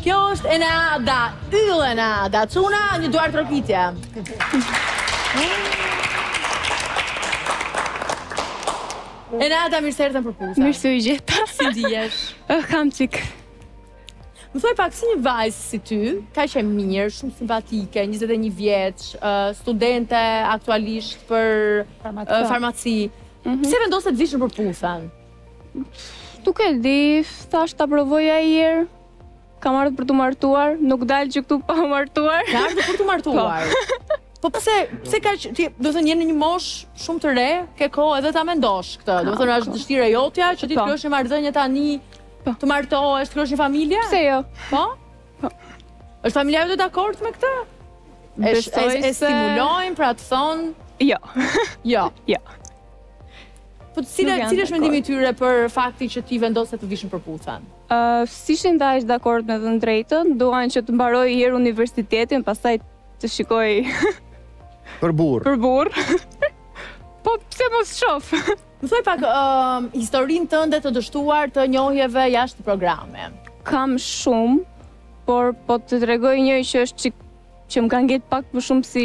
Kjo është Eneada, yll Eneada, çuna, një duartrokitje. Eneada, mirë se erdhe në Përputhen. Mirë se ju gjeta. Si ndihesh? Oh, kam çik. Më thuaj pak si një vajzë si ty, kaq e mirë, shumë simpatike, 21 vjeç, uh, studente aktualisht për farmaci. Uh, farmaci. Mm -hmm. Pse vendose të vish në Përputhen? Nuk e di, thashë ta provoja një herë. Kam ardhur për t'u martuar, nuk dal që këtu pa u martuar. Ka ardhur për t'u martuar. Po. Po pse pse kaq, ti, do të thënë je në një moshë shumë të re, ke kohë edhe ta mendosh këtë. Do të thënë është dëshira jotja që ti të po. kesh një marrëdhënie tani, po. të martohesh, të krijosh një familje? Pse jo? Po? Po. Është familja jote dakord me këtë? Është, e stimulojnë, pra të thonë, jo. Jo. Jo. Po cili, cili është mendimi i tyre për faktin që ti vendose të vish në Përputhen? Uh, s'ishin dhe aq dakord me thënë të drejtën, duan që të mbaroj një herë universitetin, pastaj të shikoj... për burrë. Për burrë. po, pse mos shoh? Më thuaj pak, uh, historinë tënde të dështuar të njohjeve jashtë programit. Kam shumë, por po të tregoj një që është që, që më ka ngelur pak më shumë si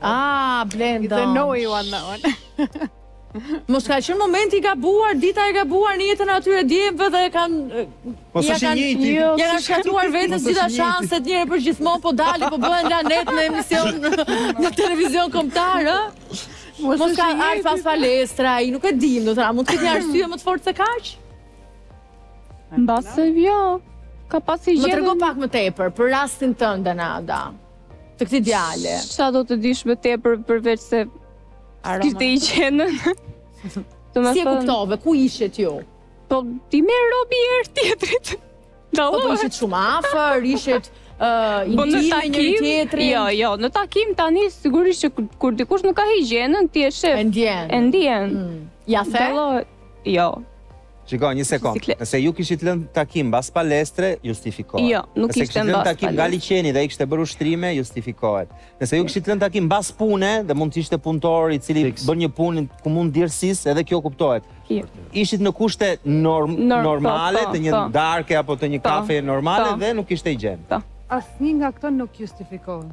Ah, Blendon. It's a no you on that one. Mos ka qenë momenti i gabuar, dita e gabuar në jetën e atyre djemve dhe kanë Mos është i njëjti. Jo, ia kanë shkatërruar vetes gjitha shanset njëherë përgjithmonë po dalin, po bëhen lanet në emision në televizion kombëtar, ë? Mos ka ardh pas palestre ai, nuk e dim, do të thotë, mund të ketë një arsye më të fortë se kaq? Mbase jo. Ka pasi gjë. Më trego pak më tepër për rastin tënd Enada. Të këtij djali. Ça do të dish më tepër përveç se higjienë. Si e kuptove, ku ishit ju? Po, ti merr robi erë tjetrit. Po, po ishit shumë afër, ishit uh, po, në takim, Jo, jo, në takim tani sigurisht që kur dikush nuk ka higjienën, ti e shef. E ndjen. E ndjen. Mm. Ia the? Jo. Shiko, një sekondë. Bicikletë. Nëse ju kishit lënë takim mbas palestre, justifikohet. Jo, nuk ishte mbas palestre. Nëse kishit lënë takim nga liqeni dhe ai kishte bërë ushtrime, justifikohet. Nëse ju kishit lënë takim mbas pune dhe mund të ishte punëtor i cili Fiks. bën një punë ku mund të djersisë, edhe kjo kuptohet. Jo. Ishit në kushte norm, Nor- po, normale po, të një po. darke apo të një Po, kafeje normale po. dhe nuk kishte higjienë. Asnjë nga këto nuk justifikohen.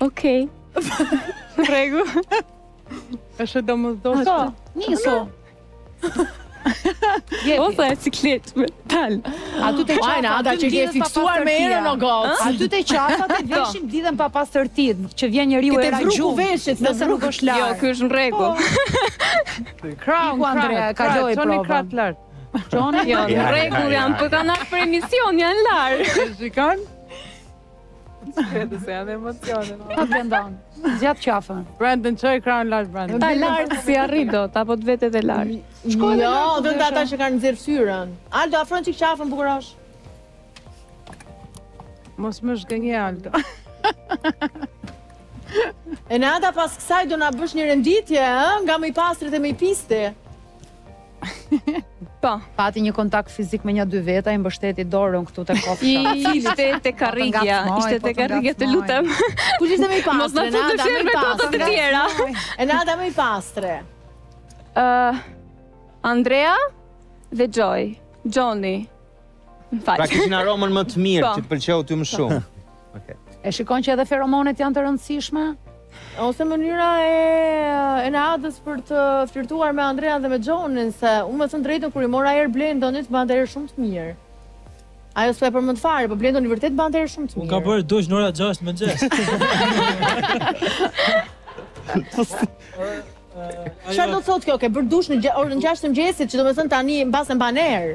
Okej. Prego. Është e domosdoshme. Po, nisu. Jepi. O thë çiklet mental. Aty te qafa, ata që ke fiksuar me erën në gocë. Aty te qafa te veshi dihet papastërtia, që vjen njeriu era gjumë. Te rrëza e veshit, nëse nuk është larë. Jo, ky është në rregull. Po. Krahun, ku Andrea ka dhënë provën. Çoni krahët lart. Çoni, jo, në rregull janë, po kanë afër emocion, janë larg. Shikon? Krejt se janë emocione. Po Blendon, zgjat qafën. Blendon çoje krahun lart Blendon. Se lart s'i arrin dot, apo të vete edhe lart. Shkoj jo, do të ata që kanë nxjerr fyrën. Aldo afroje çik qafën bukurosh. Mos më zhgënje Aldo. Enada pas kësaj do na bësh një renditje, nga më i pastri te më i pisti. Po. Pati një kontakt fizik me nja dy veta, i mbështeti dorën këtu te kofsha. Ishte te karrigia, po ishte te karrigia, të lutem. Kush ishte më i pastër? Mos na fut në sherre kot të tjera. Enada më i pastër. Ë Andrea dhe Xhoi. Xhoni. Pra kishin aromën më të mirë po. që të pëlqeu ty më shumë. Okej. E shikon që edhe feromonet janë të rëndësishme? Ose mënyra e Enadës për të flirtuar me Andrean dhe me Xhonin se unë me thënë të drejtën kur i mora erë Blendonit mbante shumë të mirë. Ajo s'e përmend fare, po Blendoni vërtet mbante erë shumë të mirë. Unë kam bërë dush në ora 6 në mëngjes. Çfarë do të thotë kjo? Ke bërë dush në orën 6 të mëngjesit, që domethënë tani mbase mban erë.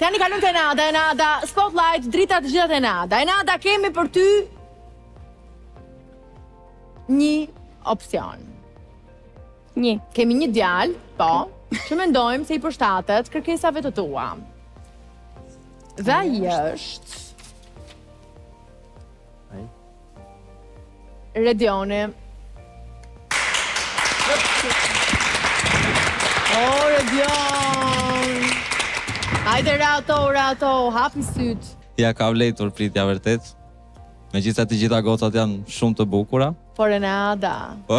Tani kalojmë te Enada, Enada, Spotlight, drita të gjitha te Enada. Enada kemi për ty një opsion. Një. Kemi një djalë, po, që mendojmë se i përshtatet kërkesave të tua. Dhe ai është Redioni. O, Redion! Hajde, rato, rato, hapi sytë. Ja ka vlejtur pritja vërtet. Megjithëse të gjitha gocat janë shumë të bukura. Por Enada. Po.